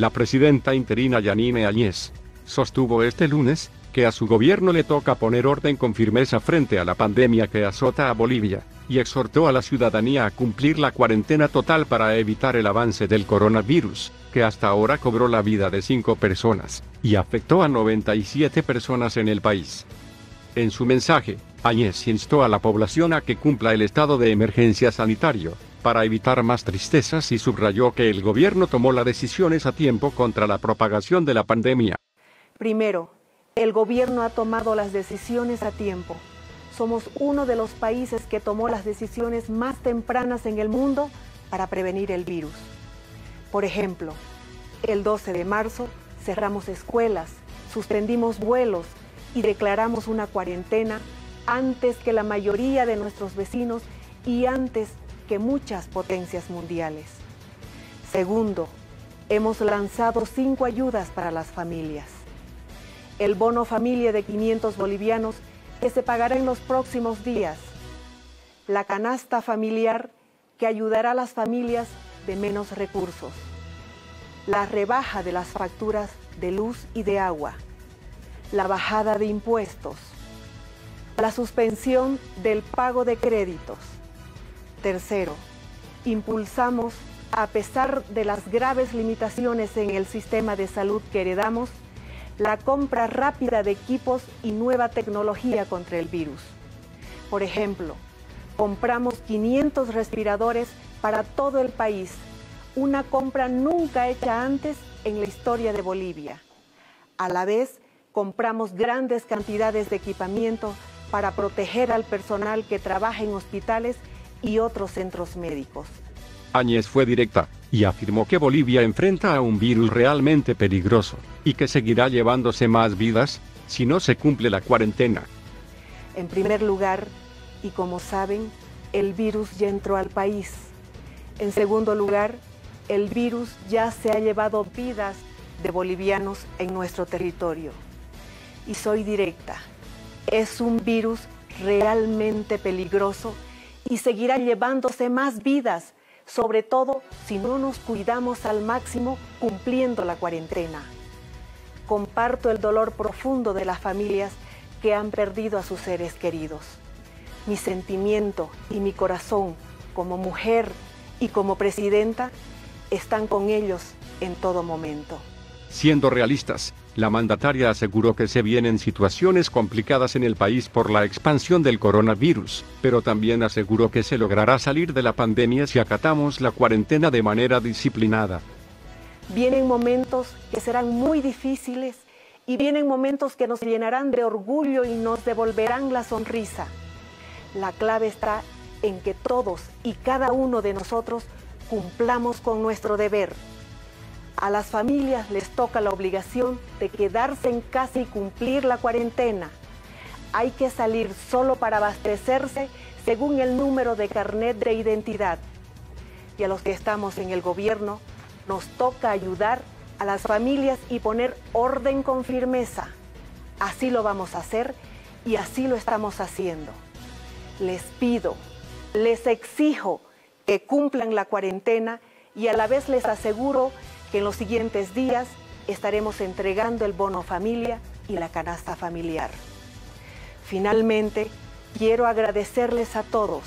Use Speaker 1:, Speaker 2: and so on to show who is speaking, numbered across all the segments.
Speaker 1: La presidenta interina Yanine Añez sostuvo este lunes que a su gobierno le toca poner orden con firmeza frente a la pandemia que azota a Bolivia, y exhortó a la ciudadanía a cumplir la cuarentena total para evitar el avance del coronavirus, que hasta ahora cobró la vida de cinco personas, y afectó a 97 personas en el país. En su mensaje, Añez instó a la población a que cumpla el estado de emergencia sanitario, para evitar más tristezas y subrayó que el gobierno tomó las decisiones a tiempo contra la propagación de la pandemia.
Speaker 2: Primero, el gobierno ha tomado las decisiones a tiempo. Somos uno de los países que tomó las decisiones más tempranas en el mundo para prevenir el virus. Por ejemplo, el 12 de marzo cerramos escuelas, suspendimos vuelos y declaramos una cuarentena antes que la mayoría de nuestros vecinos y antes que muchas potencias mundiales. Segundo, hemos lanzado cinco ayudas para las familias. El bono familia de 500 bolivianos que se pagará en los próximos días, la canasta familiar que ayudará a las familias de menos recursos, la rebaja de las facturas de luz y de agua, la bajada de impuestos, la suspensión del pago de créditos. Tercero, impulsamos, a pesar de las graves limitaciones en el sistema de salud que heredamos, la compra rápida de equipos y nueva tecnología contra el virus. Por ejemplo, compramos 500 respiradores para todo el país, una compra nunca hecha antes en la historia de Bolivia. A la vez, compramos grandes cantidades de equipamiento para proteger al personal que trabaja en hospitales y otros centros médicos.
Speaker 1: Áñez fue directa y afirmó que Bolivia enfrenta a un virus realmente peligroso y que seguirá llevándose más vidas si no se cumple la cuarentena.
Speaker 2: En primer lugar, y como saben, el virus ya entró al país. En segundo lugar, el virus ya se ha llevado vidas de bolivianos en nuestro territorio. Y soy directa, es un virus realmente peligroso y seguirá llevándose más vidas sobre todo si no nos cuidamos al máximo cumpliendo la cuarentena. Comparto el dolor profundo de las familias que han perdido a sus seres queridos. Mi sentimiento y mi corazón como mujer y como presidenta están con ellos en todo momento.
Speaker 1: Siendo realistas, la mandataria aseguró que se vienen situaciones complicadas en el país por la expansión del coronavirus, pero también aseguró que se logrará salir de la pandemia si acatamos la cuarentena de manera disciplinada.
Speaker 2: Vienen momentos que serán muy difíciles y vienen momentos que nos llenarán de orgullo y nos devolverán la sonrisa. La clave está en que todos y cada uno de nosotros cumplamos con nuestro deber a las familias les toca la obligación de quedarse en casa y cumplir la cuarentena. Hay que salir solo para abastecerse según el número de carnet de identidad. Y a los que estamos en el gobierno nos toca ayudar a las familias y poner orden con firmeza. Así lo vamos a hacer y así lo estamos haciendo. Les pido, les exijo que cumplan la cuarentena y a la vez les aseguro que en los siguientes días estaremos entregando el bono familia y la canasta familiar. Finalmente, quiero agradecerles a todos.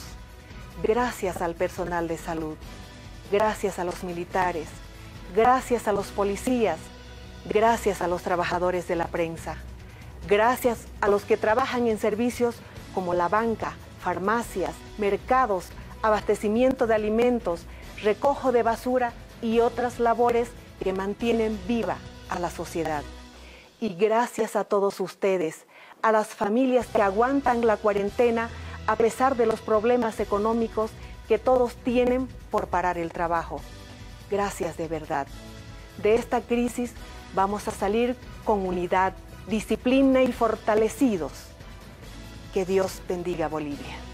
Speaker 2: Gracias al personal de salud, gracias a los militares, gracias a los policías, gracias a los trabajadores de la prensa, gracias a los que trabajan en servicios como la banca, farmacias, mercados, abastecimiento de alimentos, recojo de basura y otras labores que mantienen viva a la sociedad. Y gracias a todos ustedes, a las familias que aguantan la cuarentena a pesar de los problemas económicos que todos tienen por parar el trabajo. Gracias de verdad. De esta crisis vamos a salir con unidad, disciplina y fortalecidos. Que Dios bendiga Bolivia.